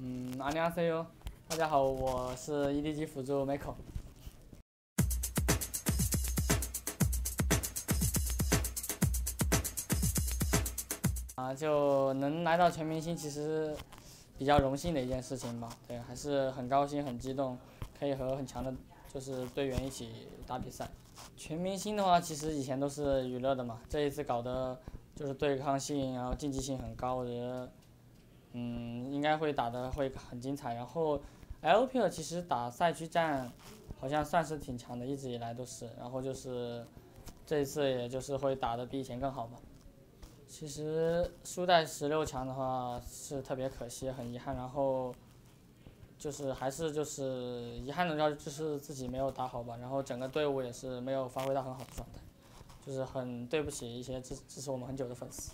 嗯，안녕하세 요， 大家好，我是 EDG 辅助 Miko。啊，就能来到全明星，其实比较荣幸的一件事情吧。对，还是很高兴、很激动，可以和很强的，就是队员一起打比赛。全明星的话，其实以前都是娱乐的嘛，这一次搞的，就是对抗性，然后竞技性很高，我觉得，嗯， 应该会打的会很精彩。然后，LPL 其实打赛区战，好像算是挺强的，一直以来都是。然后就是，这一次也就是会打的比以前更好嘛。其实输在十六强的话是特别可惜，很遗憾。然后。就是还是就是遗憾的要就是自己没有打好吧，然后整个队伍也是没有发挥到很好的状态，就是很对不起一些支支持我们很久的粉丝。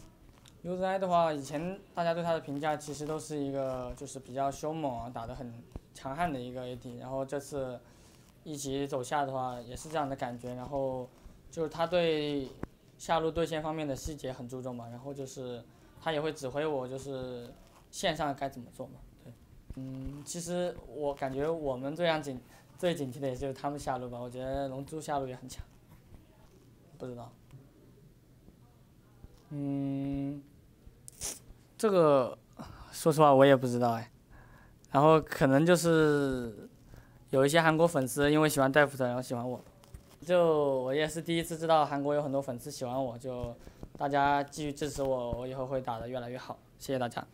UZI 的话，以前大家对他的评价其实都是一个就是比较凶猛啊，打得很强悍的一个 AD，然后这次一起走下的话也是这样的感觉，然后就是他对下路对线方面的细节很注重嘛，然后就是他也会指挥我就是线上该怎么做嘛。嗯，其实我感觉我们最要警、最警惕的也就是他们下路吧。我觉得龙珠下路也很强，不知道。嗯，这个说实话我也不知道哎。然后可能就是有一些韩国粉丝因为喜欢戴夫特，然后喜欢我。就我也是第一次知道韩国有很多粉丝喜欢我，就大家继续支持我，我以后会打得越来越好。谢谢大家。